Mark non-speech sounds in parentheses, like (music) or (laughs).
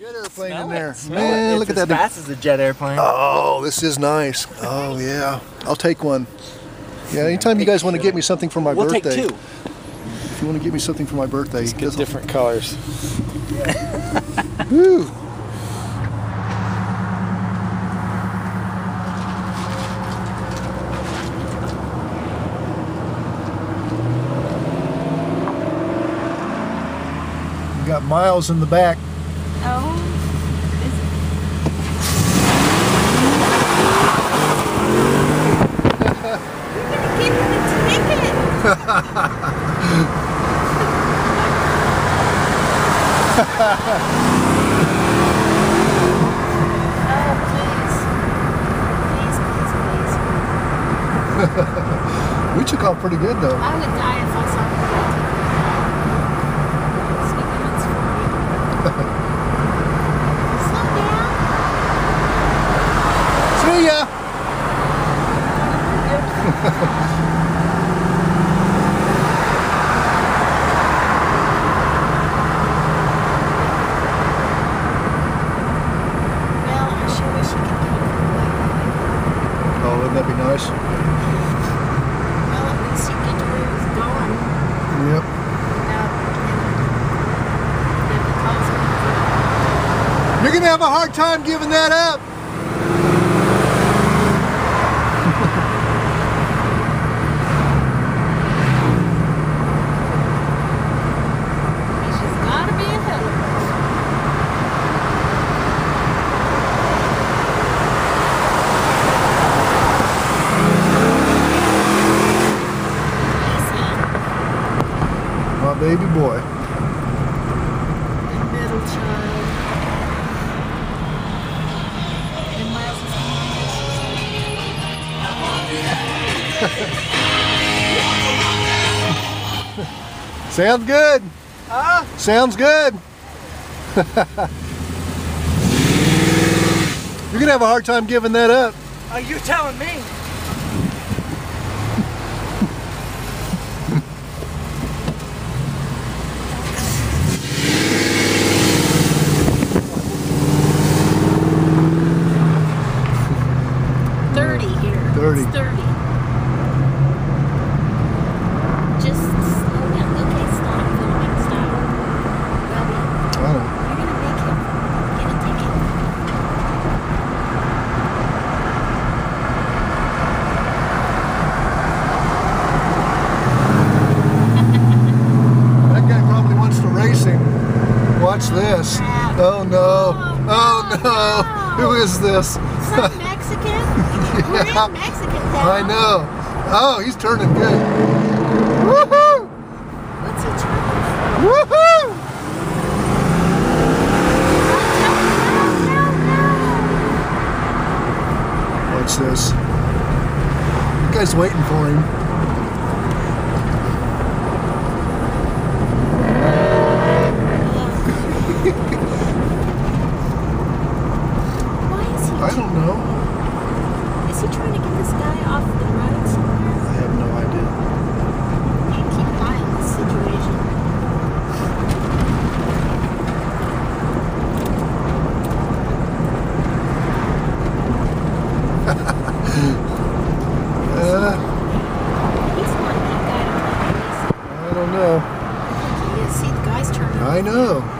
Jet airplane Smell in it, there. smell Man, it. look at It's that. as fast as a jet airplane. Oh, this is nice. Oh yeah, I'll take one. Yeah, anytime you guys want to get me something for my we'll birthday, take two. if you want to get me something for my birthday, Get just- different colors. (laughs) Woo. We got Miles in the back. Oh. Give me the ticket. Oh, please. Please, please, please. We took off pretty good though. I would die if I saw that. Speed limit's 40. Slow down. See ya. Well, I sure wish you could keep it like that. Wouldn't be nice? Well, at least you get to where it going Yep. without, you know, causing You're gonna have a hard time giving that up. Baby boy. The middle child. And Miles (laughs) Sounds good. Huh? Sounds good. (laughs) You're gonna have a hard time giving that up. Are you're telling me. Here. 30. It's thirty. Just slow down. Okay, stop. Stop. Robbie, I don't you're gonna make him get a ticket. That guy probably wants to race him. Watch this. Oh no. Oh Oh, no. Who is this? (laughs) Mexican? (laughs) Yeah. Mexican town. I know. Oh, he's turning good. Woohoo! What's he trying Woohoo! Watch this. You guys waiting for him. he trying to get this guy off the road somewhere? I have no idea. Uh, (laughs) He's that guy to? I don't know. See the guy's. I know.